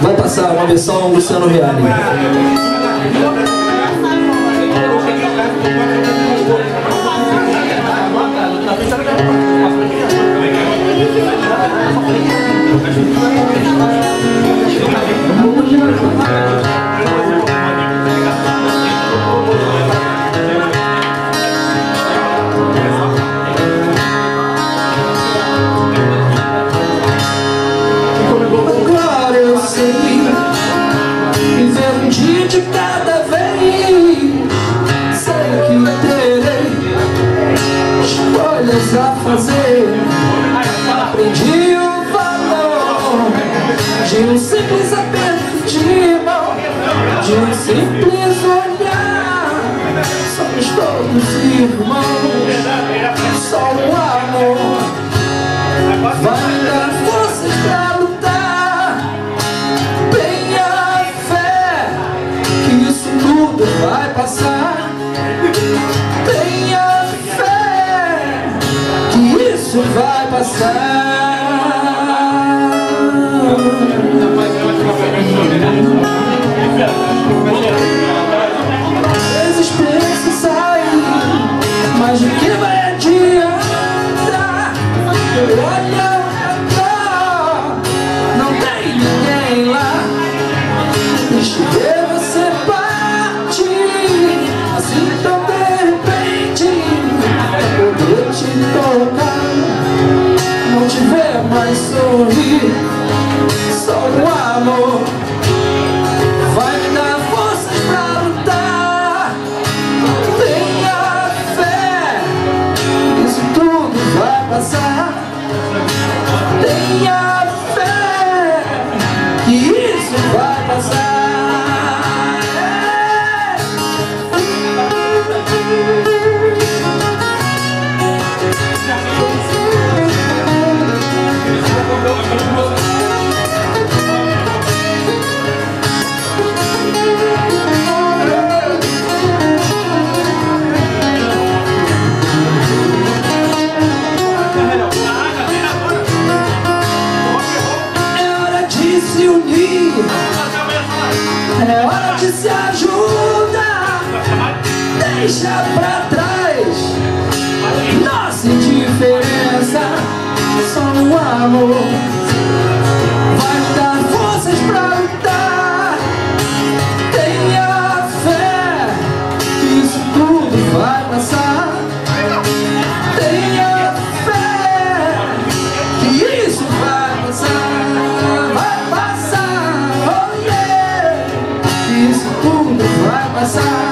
vai passar uma versão Luciano Reale. Agora um dia de cada vez Sei que terei Escolhas a fazer. Aprendi o valor De um simples aperto de mão De um simples olhar. Somos todos irmãos Só o amor. Vai dar vai passar. Tenha fé Que isso vai passar. Desespero sair Mas o que vai adiantar? Olha Não tem ninguém lá passar. Tenha fé Que isso vai É hora de se ajudar. Deixa pra trás Nossa indiferença. Só no amor Vai dar passar.